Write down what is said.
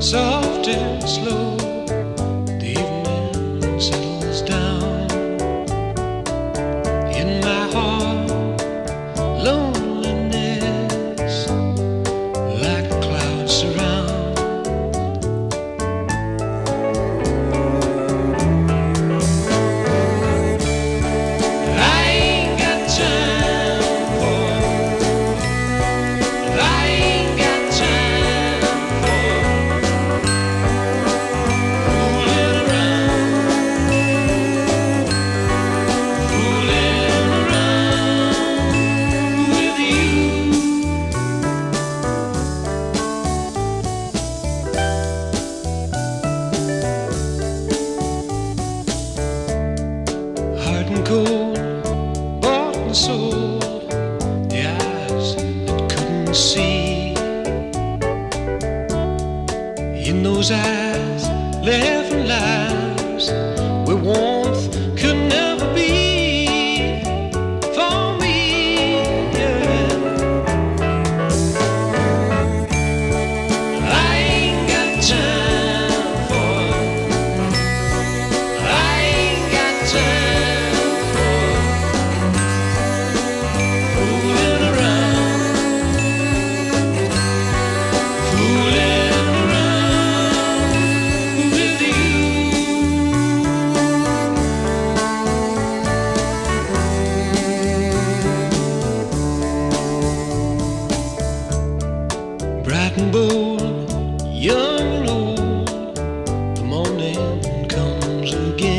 soft and slow. sold the eyes that couldn't see. In those eyes, left and light. And bold, young and old, the morning comes again.